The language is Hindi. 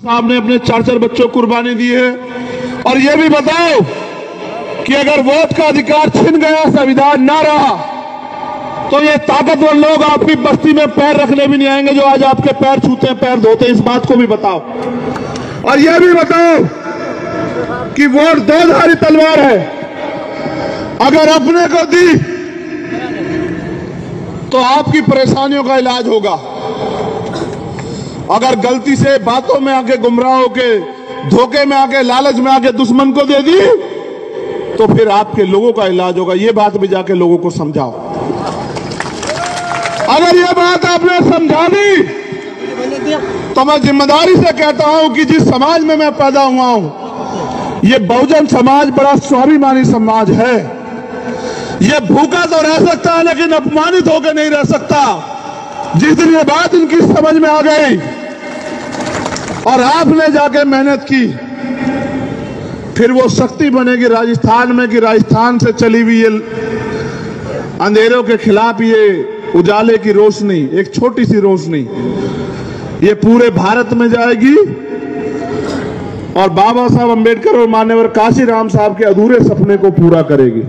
साहब ने अपने चार चार बच्चों को कुर्बानी दी है। और ये भी बताओ कि अगर वोट का अधिकार छिन गया, संविधान ना रहा तो ये ताकतवर लोग आपकी बस्ती में पैर रखने भी नहीं आएँगे जो आज आपके पैर छूते हैं, पैर धोते हैं। इस बात को भी बताओ। और यह भी बताओ कि वोट दो धारी तलवार है। अगर अपने को दी तो आपकी परेशानियों का इलाज होगा। अगर गलती से बातों में आके गुमराह होके, धोखे में आके, लालच में आके दुश्मन को दे दी तो फिर आपके लोगों का इलाज होगा। ये बात भी जाके लोगों को समझाओ। अगर ये बात आपने समझा दी तो मैं ज़िम्मेदारी से कहता हूँ कि जिस समाज में मैं पैदा हुआ हूँ, ये बहुजन समाज बड़ा स्वाभिमानी समाज है। ये भूखा तो रह सकता है, लेकिन अपमानित होकर नहीं रह सकता। जिस दिन ये बात इनकी समझ में आ गई और आपने जाके मेहनत की, फिर वो शक्ति बनेगी राजस्थान में कि राजस्थान से चली हुई ये अंधेरों के खिलाफ ये उजाले की रोशनी, एक छोटी सी रोशनी, ये पूरे भारत में जाएगी। और बाबा साहब अंबेडकर और मान्यवर काशीराम साहब के अधूरे सपने को पूरा करेगी।